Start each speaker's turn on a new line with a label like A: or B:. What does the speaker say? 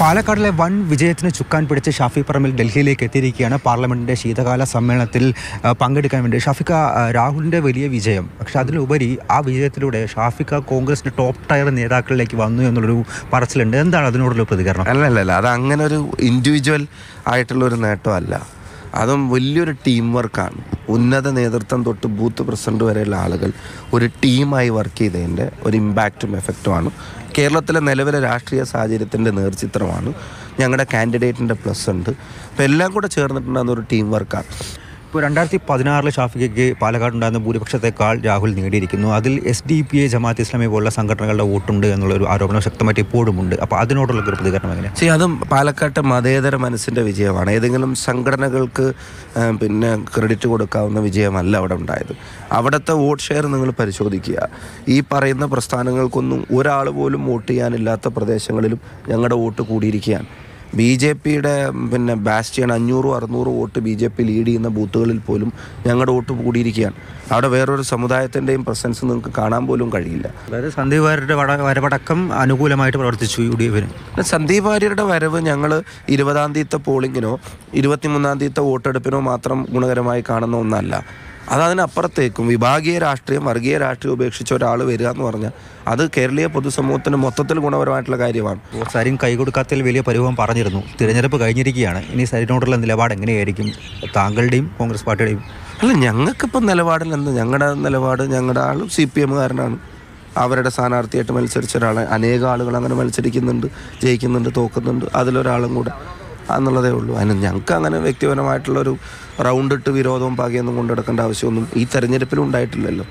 A: പാലക്കാടിലെ വൻ വിജയത്തിന് ചുക്കാൻ പിടിച്ച് ഷാഫി പറമ്പിൽ ഡൽഹിയിലേക്ക് എത്തിയിരിക്കുകയാണ് പാർലമെന്റിന്റെ ശീതകാല സമ്മേളനത്തിൽ പങ്കെടുക്കാൻ വേണ്ടി. ഷാഫിക്ക രാഹുലിന്റെ വലിയ വിജയം. പക്ഷെ അതിലുപരി ആ വിജയത്തിലൂടെ ഷാഫിക്ക കോൺഗ്രസിന്റെ ടോപ്പ് ടയർ നേതാക്കളിലേക്ക് വന്നു എന്നുള്ളൊരു പറച്ചിലുണ്ട്. എന്താണ് അതിനോടുള്ള പ്രതികരണം?
B: അല്ല അല്ല അല്ല അത് അങ്ങനെ ഒരു ഇൻഡിവിജ്വൽ ആയിട്ടുള്ള ഒരു നേട്ടമല്ല. അതും വലിയൊരു ടീം വർക്കാണ് ഉന്നത നേതൃത്വം തൊട്ട് ബൂത്ത് പ്രസിഡന്റ് വരെയുള്ള ആളുകൾ ഒരു ടീമായി വർക്ക് ചെയ്തതിന്റെ ഒരു ഇമ്പാക്റ്റും എഫക്റ്റുമാണ് കേരളത്തിലെ നിലവിലെ രാഷ്ട്രീയ സാഹചര്യത്തിന്റെ നേർചിത്രമാണ്. ഞങ്ങളുടെ കാൻഡിഡേറ്റിന്റെ പ്ലസ് ഉണ്ട്. അപ്പോൾ എല്ലാം കൂടെ ചേർന്നിട്ടുണ്ടാകുന്ന ഒരു ടീം വർക്കാണ്
A: ഇപ്പോൾ രണ്ടായിരത്തി പതിനാറിൽ ഷാഫിക്കയ്ക്ക് പാലക്കാടുണ്ടായിരുന്ന ഭൂരിപക്ഷത്തെക്കാൾ രാഹുൽ നേടിയിരിക്കുന്നു. അതിൽ S D P I Jamaat Islami പോലുള്ള സംഘടനകളുടെ വോട്ടുണ്ട് എന്നുള്ള ഒരു ആരോപണം ശക്തമായിട്ട് ഇപ്പോഴും ഉണ്ട് അപ്പോൾ അതിനോടുള്ള ഒരു പ്രതികരണം എങ്ങനെയാണ്
B: ശരി അതും പാലക്കാട്ടെ മതേതര മനസ്സിന്റെ വിജയമാണ്. ഏതെങ്കിലും സംഘടനകൾക്ക് പിന്നെ ക്രെഡിറ്റ് കൊടുക്കാവുന്ന വിജയമല്ല അവിടെ ഉണ്ടായത്. അവിടുത്തെ വോട്ട് ഷെയർ നിങ്ങൾ പരിശോധിക്കുക. ഈ പറയുന്ന പ്രസ്ഥാനങ്ങൾക്കൊന്നും ഒരാൾ പോലും വോട്ട് ചെയ്യാനില്ലാത്ത പ്രദേശങ്ങളിലും ഞങ്ങളുടെ വോട്ട് കൂടിയിരിക്കുകയാണ്. ബി ജെ പിയുടെ പിന്നെ ബാസ്റ്റിയൻ അഞ്ഞൂറും അറുന്നൂറ് vote B J P lead ചെയ്യുന്ന ബൂത്തുകളിൽ പോലും ഞങ്ങളുടെ വോട്ട് കൂടിയിരിക്കുകയാണ്. അവിടെ വേറൊരു സമുദായത്തിന്റെയും പ്രസൻസ് നിങ്ങൾക്ക് കാണാൻ പോലും കഴിയില്ല.
A: അതായത് സന്ദീപ് വാര്യരുടെ വട വരവടക്കം അനുകൂലമായിട്ട് പ്രവർത്തിച്ചു യു ഡി എഫിന്.
B: സന്ദീപ് വാര്യരുടെ വരവ് ഞങ്ങൾ ഇരുപതാം തീയത്തെ പോളിങ്ങിനോ ഇരുപത്തിമൂന്നാം തീയത്തെ വോട്ടെടുപ്പിനോ മാത്രം ഗുണകരമായി കാണുന്ന ഒന്നല്ല. അത് അതിനപ്പുറത്തേക്കും വിഭാഗീയ രാഷ്ട്രീയം വർഗീയ രാഷ്ട്രീയം ഉപേക്ഷിച്ച ഒരാൾ വരിക എന്ന് പറഞ്ഞാൽ അത് കേരളീയ പൊതുസമൂഹത്തിന് മൊത്തത്തിൽ ഗുണപരമായിട്ടുള്ള കാര്യമാണ്.
A: സരിൻ കൈകൊടുക്കാത്തതിൽ വലിയ പരിഭവം പറഞ്ഞിരുന്നു. തിരഞ്ഞെടുപ്പ് കഴിഞ്ഞിരിക്കുകയാണ്. ഇനി സരിനോടുള്ള നിലപാട് എങ്ങനെയായിരിക്കും? താങ്കളുടെയും കോൺഗ്രസ് പാർട്ടിയുടെയും?
B: അല്ല ഞങ്ങൾക്കിപ്പോൾ നിലപാടിലെന്ത്? ഞങ്ങളുടെ നിലപാട് ഞങ്ങളുടെ ആളും സി പി എമ്മുകാരനാണ്. അവരുടെ സ്ഥാനാർത്ഥിയായിട്ട് മത്സരിച്ച ഒരാളെ. അനേക ആളുകൾ അങ്ങനെ മത്സരിക്കുന്നുണ്ട് ജയിക്കുന്നുണ്ട് തോക്കുന്നുണ്ട്. അതിലൊരാളും കൂടെ. എന്നുള്ളതേ ഉള്ളൂ. അതിന് ഞങ്ങൾക്ക് അങ്ങനെ വ്യക്തിപരമായിട്ടുള്ളൊരു റൗണ്ട് ഇട്ട് വിരോധവും പകയൊന്നും കൊണ്ടെടുക്കേണ്ട ആവശ്യമൊന്നും ഈ തെരഞ്ഞെടുപ്പിലും ഉണ്ടായിട്ടില്ലല്ലോ.